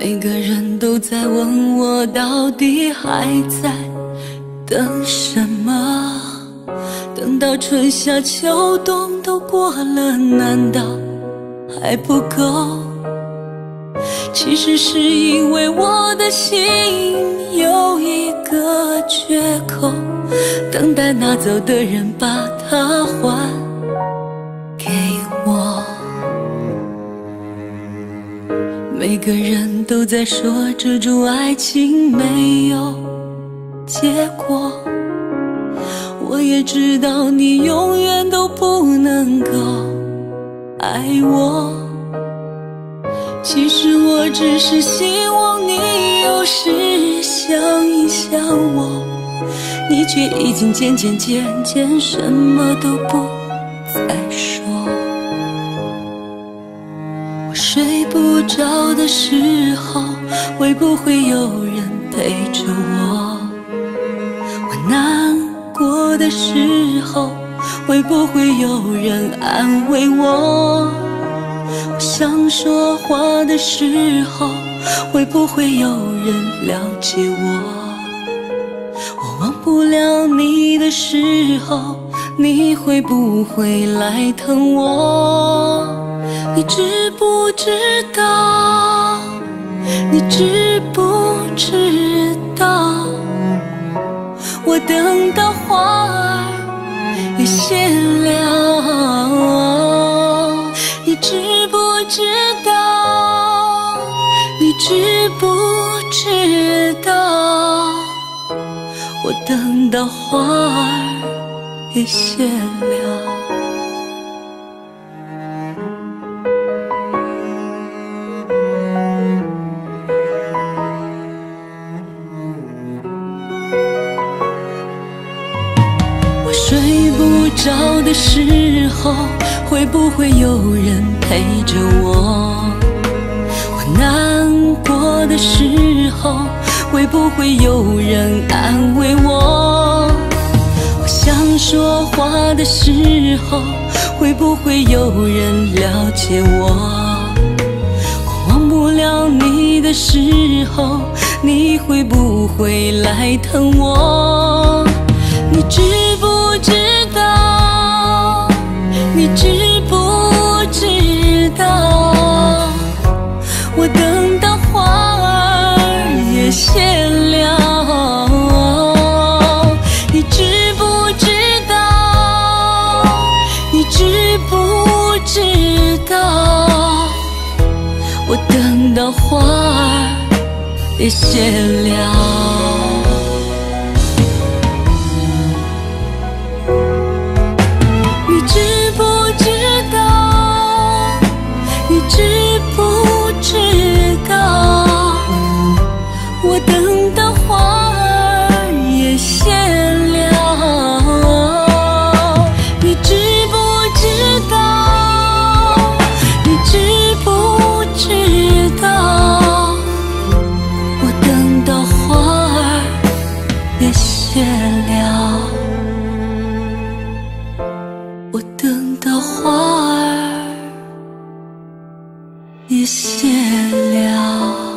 每个人都在问我到底还在等什么？等到春夏秋冬都过了，难道还不够？其实是因为我的心有一个缺口，等待拿走的人把它还个人都在说这种爱情没有结果，我也知道你永远都不能够爱我。其实我只是希望你有时想一想我，你却已经渐渐渐渐什么都不再说。不着的时候，会不会有人陪着我？我难过的时候，会不会有人安慰我？我想说话的时候，会不会有人了解我？我忘不了你的时候，你会不会来疼我？你知不知道？你知不知道？我等到花儿也谢了，你知不知道？你知不知道？我等到花儿也谢了。着的时候，会不会有人陪着我？我难过的时候，会不会有人安慰我？我想说话的时候，会不会有人了解我？我忘不了你的时候，你会不会来疼我？你知知道？我等到花儿也谢了，你知不知道？你知不知道？我等到花儿也谢了。谢了。我等到花儿也谢了。